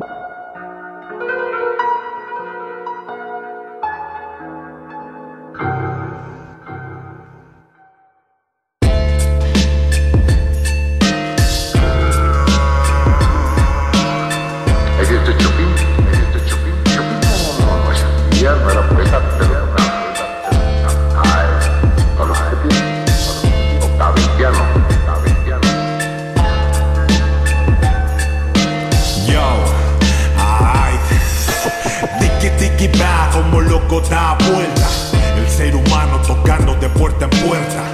you vuelta. El ser humano tocando de puerta en puerta.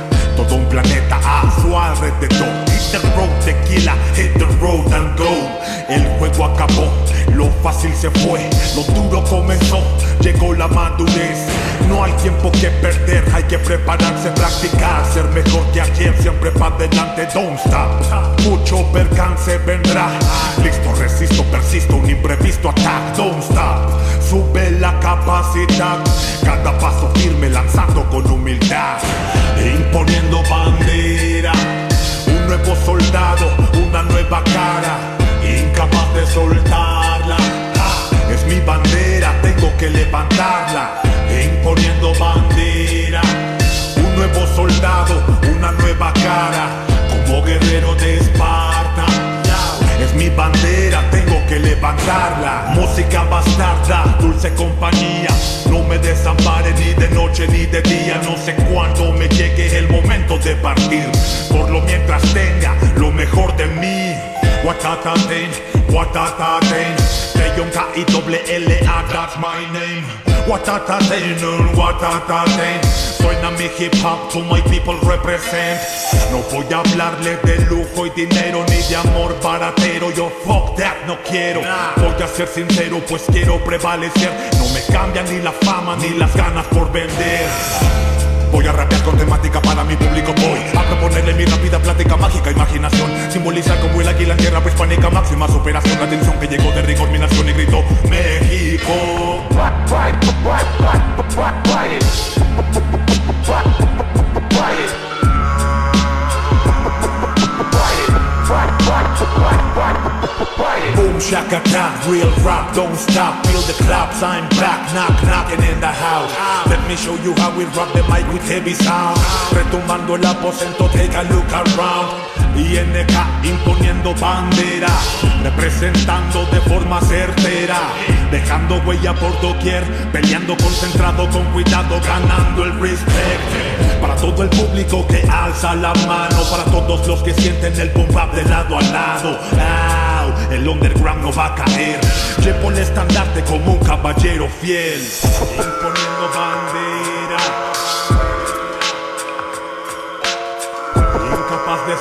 llegó la madurez. No hay tiempo que perder, hay que prepararse, practicar, ser mejor que ayer, siempre para adelante, don't stop. Mucho percance vendrá, listo, resisto, persisto, un imprevisto attack, don't stop. Sube la capacidad, cada paso firme lanzando con humildad, imponiendo bandera, un nuevo soldado. Imponiendo bandera. Un nuevo soldado, una nueva cara, como guerrero de Esparta. Es mi bandera, tengo que levantarla. Música bastarda, dulce compañía. No me desampare ni de noche ni de día. No sé cuándo me llegue el momento de partir. Por lo mientras tenga lo mejor de mí. Watataten, watataten. T-Y-K-I-L-L-A, that's my name. Watataten, watataten. Suena mi hip hop, to my people represent. No voy a hablarle de lujo y dinero ni de amor baratero. Yo fuck that, no quiero. Voy a ser sincero, pues quiero prevalecer. No me cambian ni la fama ni las ganas por vender. Voy a rapear con temática para mi público voy A proponerle mi rápida plática mágica imaginación prehispánica Máxima superación, la atención que llegó de rigor Mi nación y gritó México Boom shakata, real rap, don't stop. Feel the claps, I'm back, knock knocking in the house. Let me show you how we rock the mic with heavy sound. Retumbando el aposento, take a look around. INK imponiendo bandera, representando de forma certera, dejando huella por doquier, peleando concentrado con cuidado, ganando el respect. Para todo el público que alza la mano, para todos los que sienten el boom de lado a lado. El underground no va a caer. Llevo el estandarte como un caballero fiel.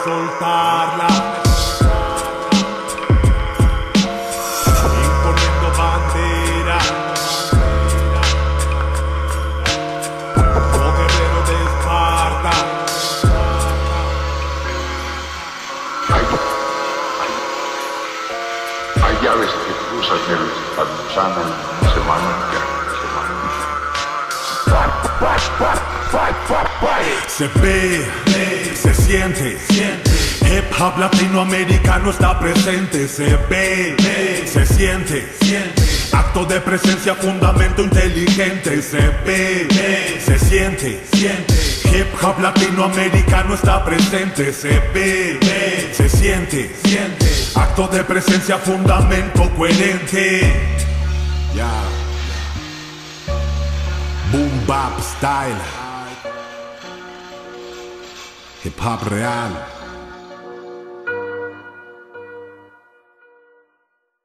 Soltarla. Imponiendo bandera. Como guerrero de Esparta. Hay, hay, llaves que cruzan el Pantano y se mancha, se Se ve, se siente, Hip hop latinoamericano está presente. Se ve, se siente, Acto de presencia, fundamento inteligente. Se ve, se siente, Hip hop latinoamericano está presente. Se ve, se siente, Acto de presencia, fundamento coherente. Ya. Boom bap style. Hip hop real.